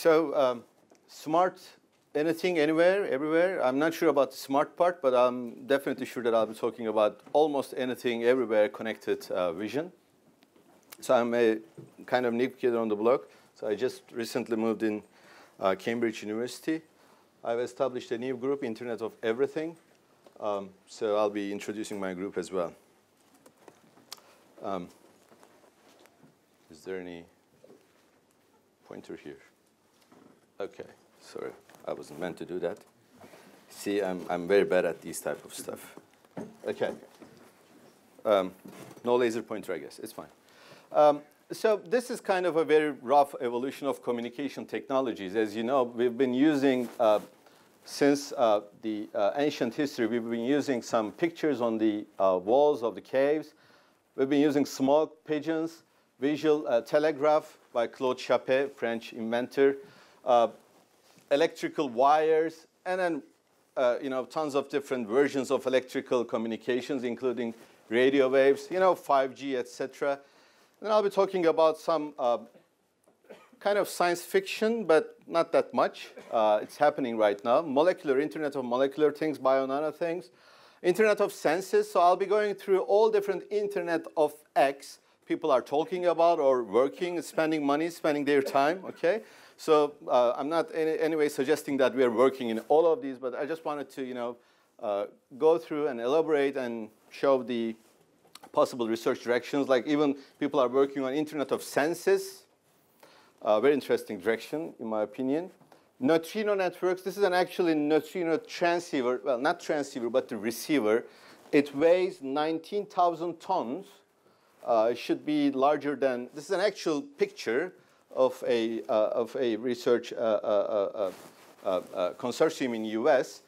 So um, smart anything, anywhere, everywhere. I'm not sure about the smart part, but I'm definitely sure that I'll be talking about almost anything, everywhere connected uh, vision. So I'm a kind of new kid on the block. So I just recently moved in uh, Cambridge University. I've established a new group, Internet of Everything. Um, so I'll be introducing my group as well. Um, is there any pointer here? Okay, sorry. I wasn't meant to do that. See, I'm, I'm very bad at these type of stuff. Okay. Um, no laser pointer, I guess. It's fine. Um, so this is kind of a very rough evolution of communication technologies. As you know, we've been using, uh, since uh, the uh, ancient history, we've been using some pictures on the uh, walls of the caves. We've been using smoke pigeons, visual uh, telegraph by Claude Chappé, French inventor, uh, electrical wires, and then uh, you know tons of different versions of electrical communications, including radio waves, you know 5G, etc. And I'll be talking about some uh, kind of science fiction, but not that much. Uh, it's happening right now. Molecular, Internet of Molecular Things, bio nano things, Internet of Senses. So I'll be going through all different Internet of X people are talking about or working, spending money, spending their time, okay? So uh, I'm not any way suggesting that we are working in all of these, but I just wanted to, you know, uh, go through and elaborate and show the possible research directions. Like even people are working on Internet of Senses, uh, very interesting direction, in my opinion. Neutrino networks, this is an actually neutrino transceiver, well, not transceiver, but the receiver. It weighs 19,000 tons. Uh, it should be larger than, this is an actual picture of a, uh, of a research uh, uh, uh, uh, uh consortium in US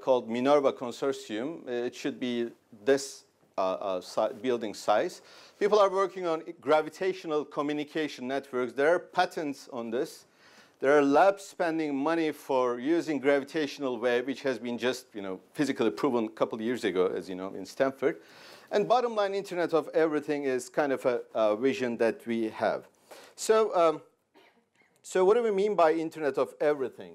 called Minerva Consortium. It should be this building size. People are working on gravitational communication networks. There are patents on this. There are labs spending money for using gravitational wave, which has been just you know, physically proven a couple of years ago, as you know, in Stanford. And bottom line, Internet of Everything is kind of a, a vision that we have. So, um, so what do we mean by Internet of Everything?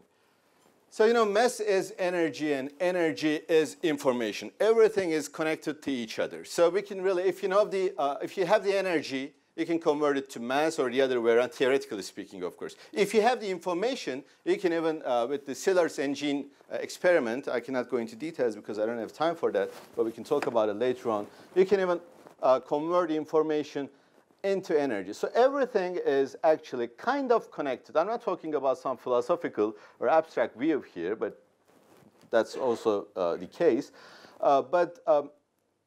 So, you know, mass is energy and energy is information. Everything is connected to each other. So we can really, if you know the, uh, if you have the energy, you can convert it to mass or the other way around, theoretically speaking, of course. If you have the information, you can even, uh, with the Szilard's engine uh, experiment, I cannot go into details because I don't have time for that, but we can talk about it later on. You can even uh, convert information into energy. So everything is actually kind of connected. I'm not talking about some philosophical or abstract view here, but that's also uh, the case. Uh, but um,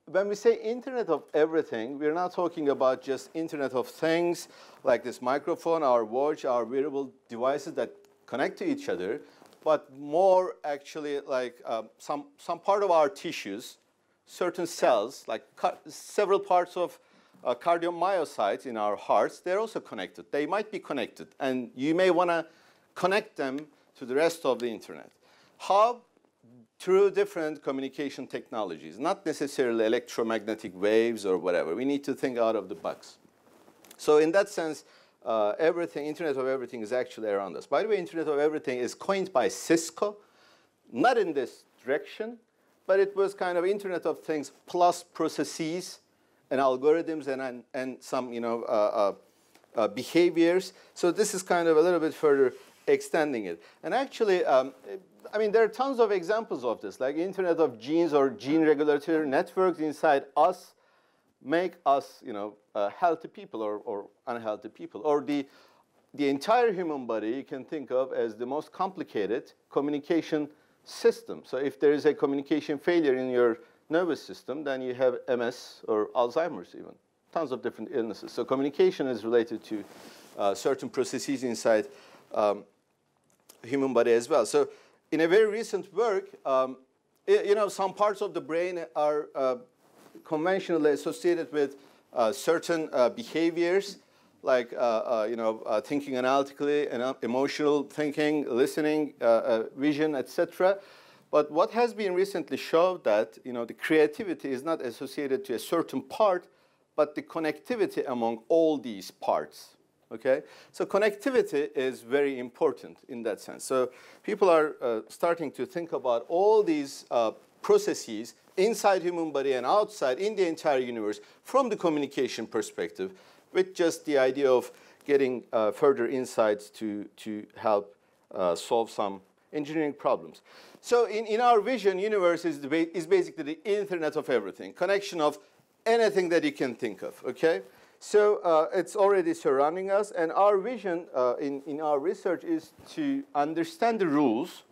when we say Internet of Everything, we're not talking about just Internet of Things, like this microphone, our watch, our wearable devices that connect to each other, but more actually like um, some, some part of our tissues, certain cells, like several parts of uh, cardiomyocytes in our hearts, they're also connected. They might be connected, and you may want to connect them to the rest of the internet. How? Through different communication technologies, not necessarily electromagnetic waves or whatever. We need to think out of the box. So in that sense, uh, everything, Internet of Everything is actually around us. By the way, Internet of Everything is coined by Cisco, not in this direction, but it was kind of Internet of Things plus processes and algorithms and, and, and some you know, uh, uh, uh, behaviors. So this is kind of a little bit further extending it. And actually, um, I mean, there are tons of examples of this, like Internet of Genes or gene regulatory networks inside us make us, you know, uh, healthy people or, or unhealthy people. Or the, the entire human body you can think of as the most complicated communication system. So if there is a communication failure in your nervous system, then you have MS or Alzheimer's even, tons of different illnesses. So communication is related to uh, certain processes inside um, human body as well. So in a very recent work, um, it, you know, some parts of the brain are uh, conventionally associated with uh, certain uh, behaviors like uh, uh, you know, thinking analytically, and emotional thinking, listening, vision, etc. But what has been recently showed that you know, the creativity is not associated to a certain part, but the connectivity among all these parts. Okay, so connectivity is very important in that sense. So people are uh, starting to think about all these uh, processes inside human body and outside in the entire universe from the communication perspective, with just the idea of getting uh, further insights to to help uh, solve some engineering problems. So in, in our vision, universe is, the, is basically the internet of everything, connection of anything that you can think of, okay? So uh, it's already surrounding us, and our vision uh, in, in our research is to understand the rules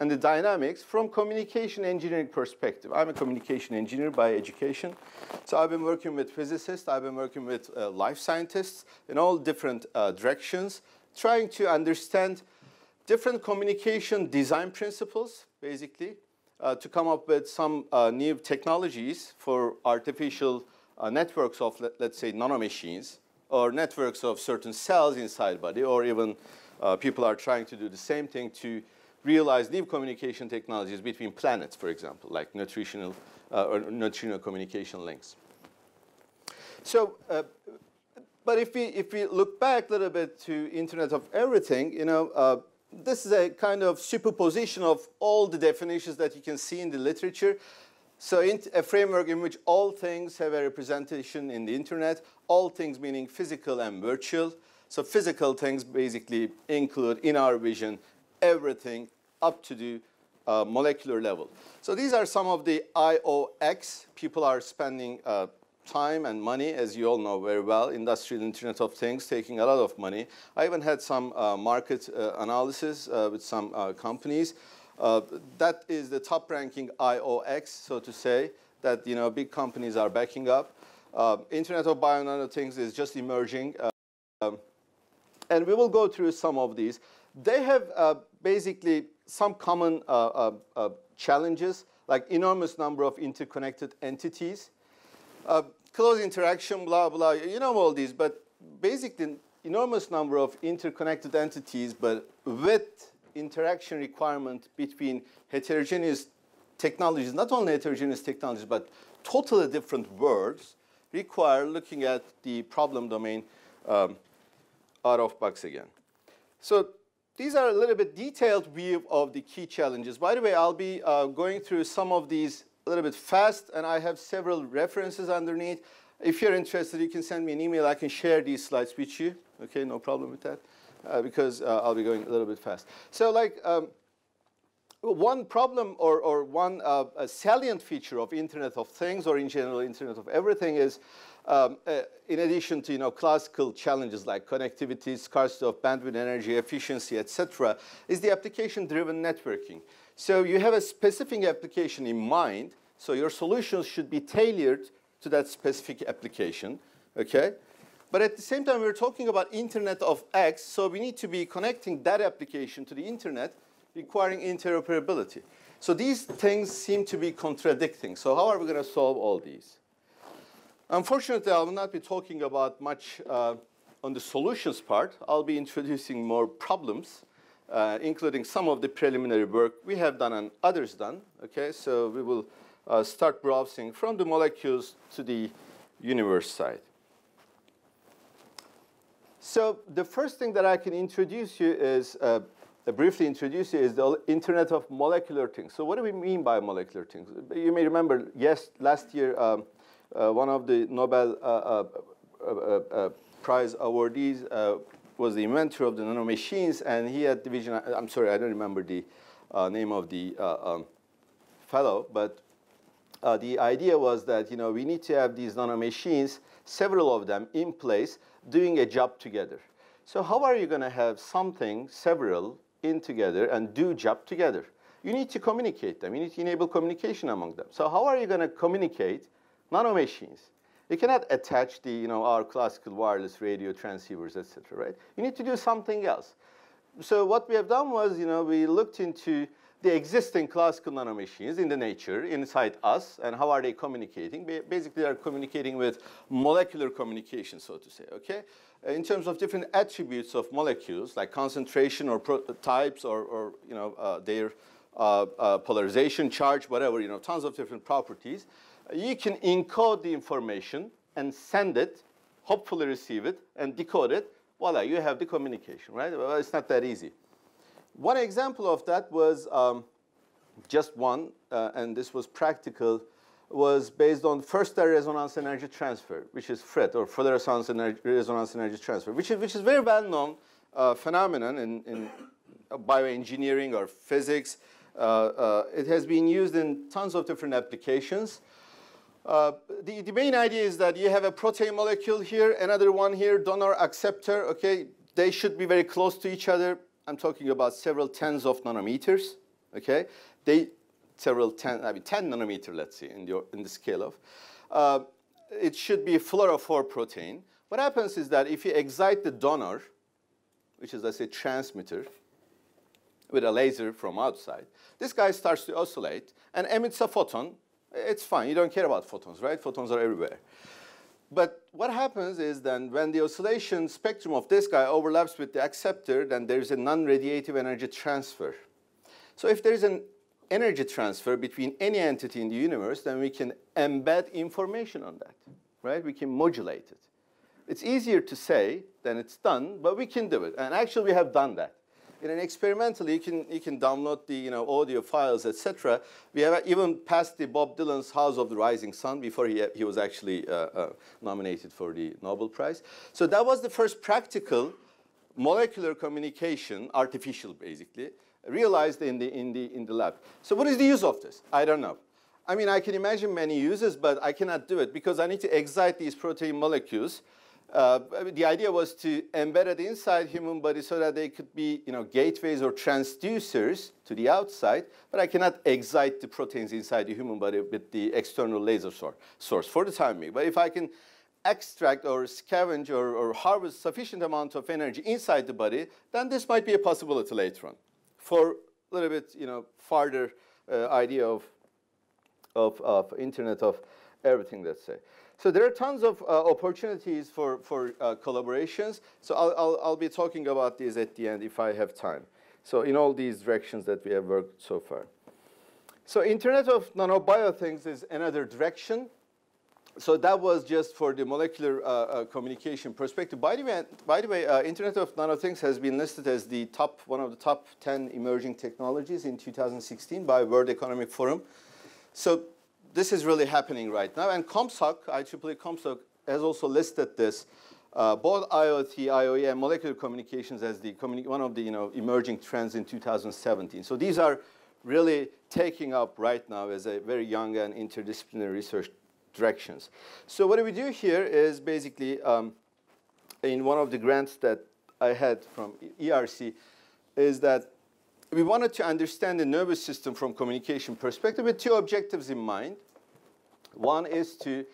and the dynamics from communication engineering perspective. I'm a communication engineer by education, so I've been working with physicists, I've been working with uh, life scientists in all different uh, directions, trying to understand different communication design principles, basically, uh, to come up with some uh, new technologies for artificial uh, networks of, let, us say, nanomachines, or networks of certain cells inside body, or even uh, people are trying to do the same thing to realize new communication technologies between planets, for example, like nutritional uh, or neutrino communication links. So, uh, but if we, if we look back a little bit to Internet of Everything, you know, this is a kind of superposition of all the definitions that you can see in the literature. So in a framework in which all things have a representation in the internet, all things meaning physical and virtual. So physical things basically include, in our vision, everything up to the uh, molecular level. So these are some of the IOX. People are spending uh, time and money, as you all know very well, industrial Internet of Things taking a lot of money. I even had some uh, market uh, analysis uh, with some uh, companies. Uh, that is the top ranking IOX, so to say, that you know big companies are backing up. Uh, Internet of Bio and Things is just emerging. Um, and we will go through some of these. They have basically some common challenges, like enormous number of interconnected entities, close interaction, blah, blah, you know all these, but basically enormous number of interconnected entities, but with interaction requirement between heterogeneous technologies, not only heterogeneous technologies, but totally different worlds, require looking at the problem domain um, out of box again. So these are a little bit detailed view of the key challenges. By the way, I'll be uh, going through some of these a little bit fast, and I have several references underneath. If you're interested, you can send me an email. I can share these slides with you. Okay, no problem with that uh, because uh, I'll be going a little bit fast. So like um, one problem or, or one uh, salient feature of Internet of Things or in general Internet of Everything is um, uh, in addition to you know, classical challenges like connectivity, scarcity of bandwidth, energy, efficiency, etc., is the application-driven networking. So you have a specific application in mind, so your solutions should be tailored to that specific application, okay? But at the same time, we're talking about Internet of X, so we need to be connecting that application to the Internet, requiring interoperability. So these things seem to be contradicting. So how are we going to solve all these? Unfortunately, I will not be talking about much uh, on the solutions part. I'll be introducing more problems, uh, including some of the preliminary work we have done and others done. Okay, so we will uh, start browsing from the molecules to the universe side. So the first thing that I can introduce you is, uh, briefly introduce you, is the Internet of Molecular Things. So what do we mean by molecular things? You may remember, yes, last year, um, uh, one of the Nobel uh, uh, Prize awardees was the inventor of the nanomachines, and he had division, I'm sorry, I don't remember the uh, name of the uh, um, fellow, but uh, the idea was that, you know, we need to have these nanomachines, several of them in place, doing a job together. So how are you going to have something, several, in together and do job together? You need to communicate them. You need to enable communication among them. So how are you going to communicate nanomachines? You cannot attach the, you know, our classical wireless radio transceivers, etc. right? You need to do something else. So what we have done was, you know, we looked into the existing classical nanomachines in the nature inside us and how are they communicating? Basically, they're communicating with molecular communication, so to say, okay? In terms of different attributes of molecules, like concentration or types or, or you know, uh, their uh, uh, polarization, charge, whatever, you know, tons of different properties. You can encode the information and send it, hopefully receive it, and decode it voila, you have the communication, right? Well, it's not that easy. One example of that was um, just one, uh, and this was practical, was based on Förster resonance energy transfer, which is FRET, or Förster resonance energy, resonance energy transfer, which is, which is very well known uh, phenomenon in, in bioengineering or physics. Uh, uh, it has been used in tons of different applications. Uh, the, the main idea is that you have a protein molecule here, another one here, donor acceptor, okay? They should be very close to each other. I'm talking about several tens of nanometers, okay? They, several ten, I mean 10 nanometer, let's say, in the, in the scale of. Uh, it should be fluorophore protein. What happens is that if you excite the donor, which is, let's say, transmitter, with a laser from outside, this guy starts to oscillate and emits a photon. It's fine. You don't care about photons, right? Photons are everywhere. But what happens is then when the oscillation spectrum of this guy overlaps with the acceptor, then there's a non-radiative energy transfer. So if there's an energy transfer between any entity in the universe, then we can embed information on that, right? We can modulate it. It's easier to say than it's done, but we can do it. And actually, we have done that. In an experimentally, you can, you can download the you know, audio files, etc. We have even passed the Bob Dylan's House of the Rising Sun before he, he was actually uh, uh, nominated for the Nobel Prize. So that was the first practical molecular communication, artificial basically, realized in the, in, the, in the lab. So what is the use of this? I don't know. I mean, I can imagine many uses, but I cannot do it because I need to excite these protein molecules uh, the idea was to embed it inside human body so that they could be you know, gateways or transducers to the outside, but I cannot excite the proteins inside the human body with the external laser source for the time being. But if I can extract or scavenge or, or harvest sufficient amount of energy inside the body, then this might be a possibility later on for a little bit you know, farther uh, idea of, of, of Internet of everything, let's say. So there are tons of uh, opportunities for, for uh, collaborations. So I'll, I'll, I'll, be talking about these at the end if I have time. So in all these directions that we have worked so far. So Internet of Nanobio things is another direction. So that was just for the molecular uh, uh communication perspective. By the way, by the way uh, Internet of Nano Things has been listed as the top, one of the top 10 emerging technologies in 2016 by World Economic Forum. So this is really happening right now. And ComSoc, IEEE ComSoc, has also listed this, uh, both IoT, IoE, and molecular communications as the one of the you know, emerging trends in 2017. So these are really taking up right now as a very young and interdisciplinary research directions. So what we do here is basically um, in one of the grants that I had from ERC is that we wanted to understand the nervous system from communication perspective with two objectives in mind. One is to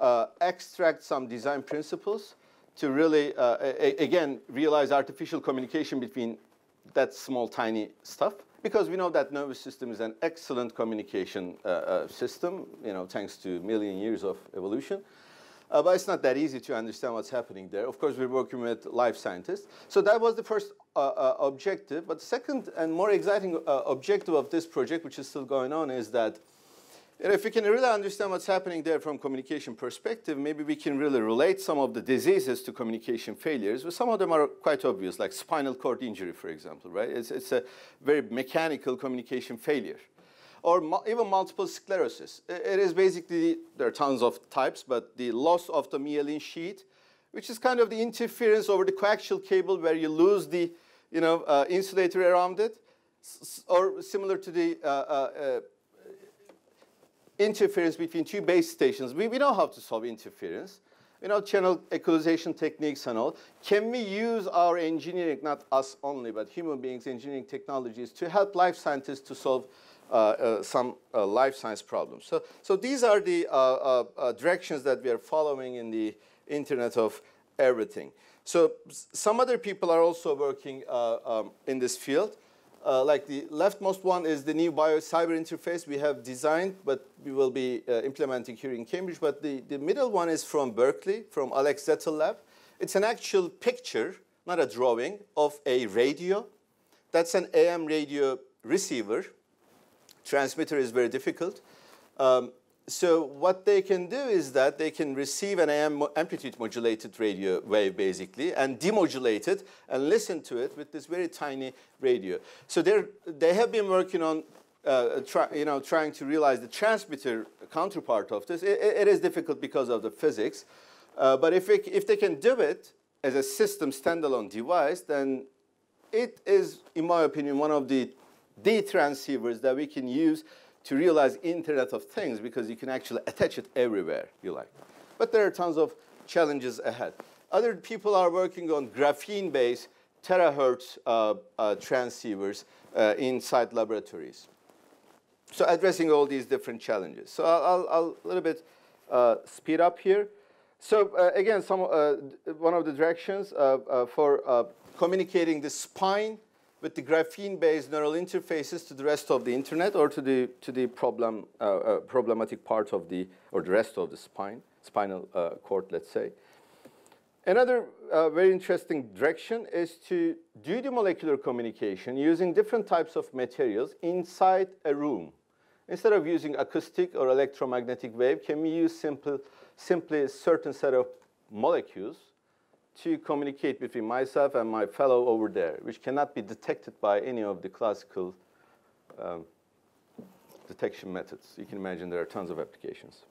uh, extract some design principles to really, uh, again, realize artificial communication between that small, tiny stuff. Because we know that nervous system is an excellent communication uh, uh system, you know, thanks to million years of evolution. Uh, but it's not that easy to understand what's happening there. Of course, we're working with life scientists. So that was the first uh, uh, objective. But second and more exciting uh, objective of this project, which is still going on, is that if we can really understand what's happening there from communication perspective, maybe we can really relate some of the diseases to communication failures. Some of them are quite obvious, like spinal cord injury, for example, right? It's, it's a very mechanical communication failure or even multiple sclerosis. It is basically, there are tons of types, but the loss of the myelin sheath, which is kind of the interference over the coaxial cable where you lose the you know, uh, insulator around it, or similar to the uh, uh, uh, interference between two base stations. We, we know how to solve interference. We know channel equalization techniques and all. Can we use our engineering, not us only, but human beings engineering technologies to help life scientists to solve uh, uh, some life science problems. So, so these are the directions that we are following in the Internet of Everything. So some other people are also working um, in this field. Uh, like the leftmost one is the new bio-cyber interface we have designed, but we will be uh, implementing here in Cambridge. But the, the middle one is from Berkeley, from Alex Zettl Lab. It's an actual picture, not a drawing, of a radio. That's an AM radio receiver transmitter is very difficult. Um, so what they can do is that they can receive an AM amplitude modulated radio wave basically and demodulate it and listen to it with this very tiny radio. So they have been working on uh, try, you know, trying to realize the transmitter counterpart of this. it, it is difficult because of the physics. Uh, but if, it, if they can do it as a system standalone device, then it is, in my opinion, one of the, the transceivers that we can use to realize Internet of Things because you can actually attach it everywhere you like. But there are tons of challenges ahead. Other people are working on graphene-based terahertz uh, uh, transceivers uh, inside laboratories. So addressing all these different challenges. So I'll, I'll, I'll a little bit uh, speed up here. So uh, again, some, uh, one of the directions for communicating the spine with the graphene-based neural interfaces to the rest of the internet or to the, to the problem, uh, uh, problematic part of the, or the rest of the spine, spinal uh, cord, let's say. Another uh, very interesting direction is to do the molecular communication using different types of materials inside a room. Instead of using acoustic or electromagnetic wave, can we use simple, simply a certain set of molecules to communicate between myself and my fellow over there, which cannot be detected by any of the classical um, detection methods. You can imagine there are tons of applications.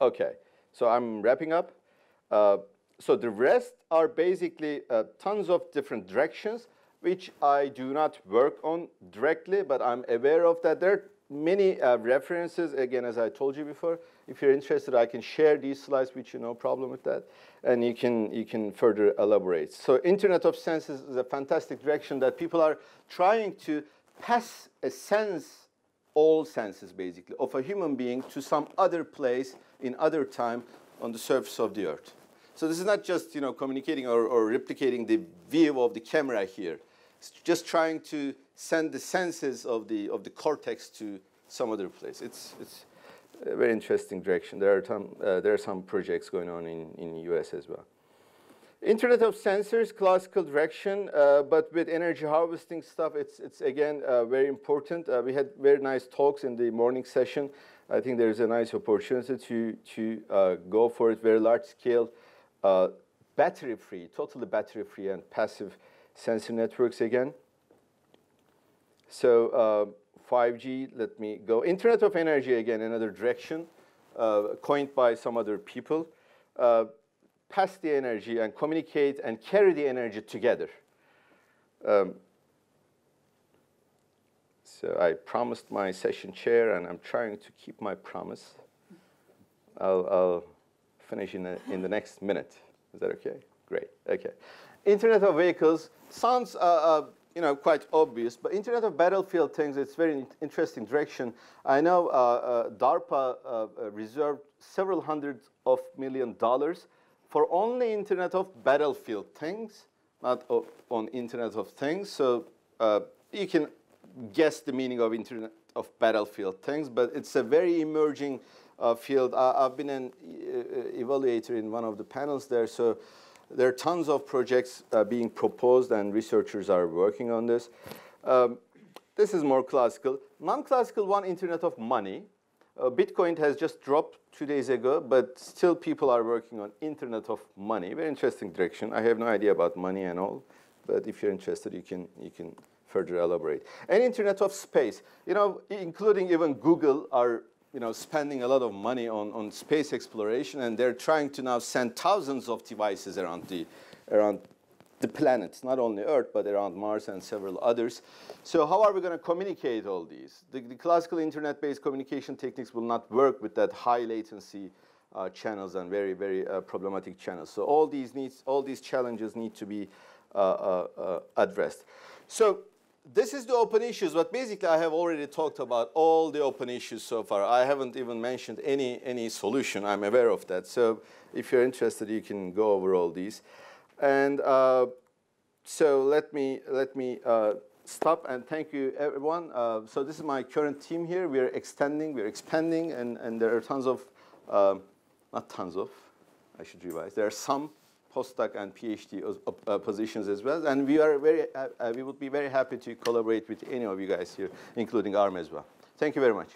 Okay, so I'm wrapping up. Uh, so the rest are basically uh, tons of different directions, which I do not work on directly, but I'm aware of that. There are many uh, references, again, as I told you before. If you're interested, I can share these slides with you, no problem with that and you can, you can further elaborate. So Internet of Senses is a fantastic direction that people are trying to pass a sense, all senses basically, of a human being to some other place in other time on the surface of the earth. So this is not just you know, communicating or, or replicating the view of the camera here. It's just trying to send the senses of the, of the cortex to some other place. It's, it's, a very interesting direction. There are, some, uh, there are some projects going on in, in the US as well. Internet of Sensors, classical direction, uh, but with energy harvesting stuff, it's, it's again uh, very important. Uh, we had very nice talks in the morning session. I think there's a nice opportunity to, to uh, go for it, very large scale, uh, battery free, totally battery free and passive sensor networks again. So 5G, let me go. Internet of Energy, again, another direction, uh, coined by some other people. Uh, pass the energy and communicate and carry the energy together. Um, so I promised my session chair, and I'm trying to keep my promise. I'll, I'll finish in the, in the next minute. Is that okay? Great, okay. Internet of Vehicles sounds uh, uh you know, quite obvious. But Internet of Battlefield things, it's very interesting direction. I know uh, uh, DARPA uh, uh, reserved several hundred of million dollars for only Internet of Battlefield things, not on Internet of Things. So uh, you can guess the meaning of Internet of Battlefield things, but it's a very emerging uh, field. I, have been an evaluator in one of the panels there, so there are tons of projects uh, being proposed and researchers are working on this. Um, this is more classical. Non-classical one, Internet of Money. Uh, Bitcoin has just dropped two days ago, but still people are working on Internet of Money. Very interesting direction. I have no idea about money and all, but if you're interested, you can, you can further elaborate. And Internet of Space. You know, including even Google are you know, spending a lot of money on, on space exploration, and they're trying to now send thousands of devices around the, around the planets, not only Earth, but around Mars and several others. So how are we going to communicate all these? The, the classical internet-based communication techniques will not work with that high latency uh, channels and very, very uh, problematic channels. So all these needs, all these challenges need to be uh, uh, uh addressed. So this is the open issues, but basically I have already talked about all the open issues so far. I haven't even mentioned any, any solution. I'm aware of that. So if you're interested, you can go over all these. And uh, so let me, let me uh, stop and thank you, everyone. Uh, so this is my current team here. We're extending, we're expanding, and, and there are tons of, um, not tons of, I should revise. There are some postdoc and PhD uh, positions as well. And we are very, uh, uh, we would be very happy to collaborate with any of you guys here, including ARM as well. Thank you very much.